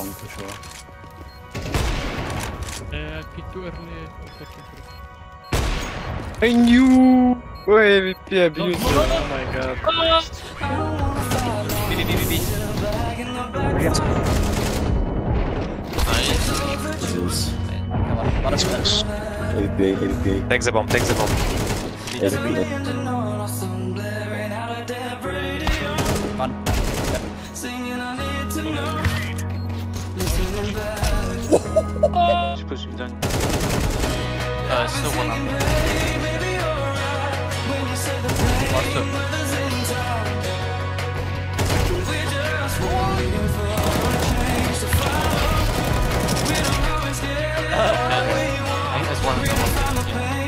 long for sure. Uh, pick too early. I knew! Wait, yeah, No, beautiful. no, no, no. Oh my god. B, B, B, B, B. Nice. Come on, let us finish. LPA, LPA, Take the bomb, take the bomb. LPA. Fun. Just push him down. Uh, still one up. Last two. I think there's one of them. Okay.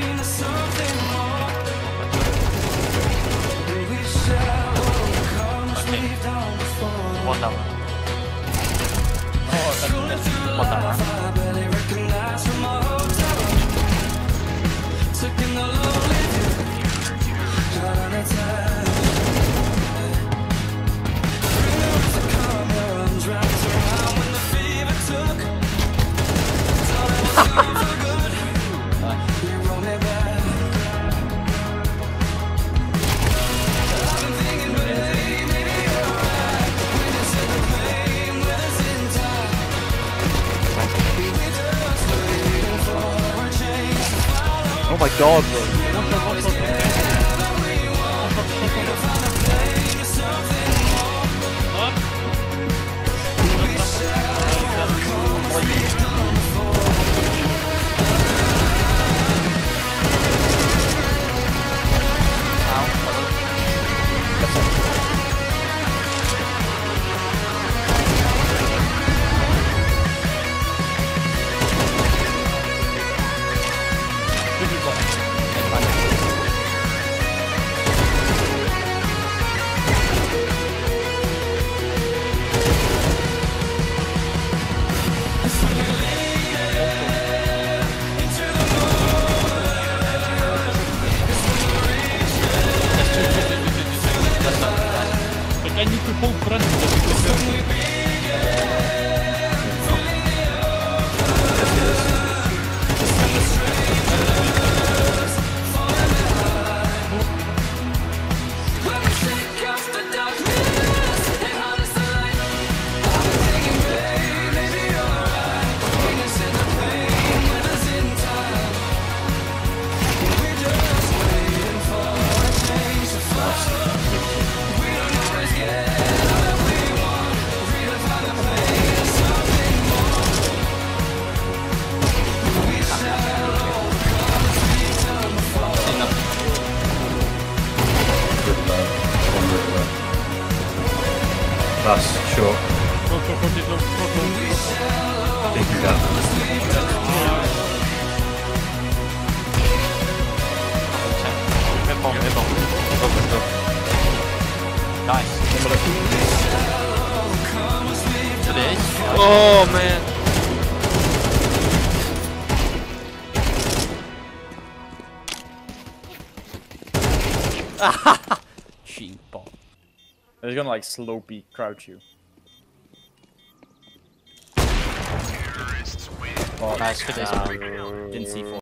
One down. One down. My bro. Like I That's short. Taking that. Bomb. Nice. Oh man. Ball. He's gonna like slopey crouch you. Oh, Nice for this. Didn't see four.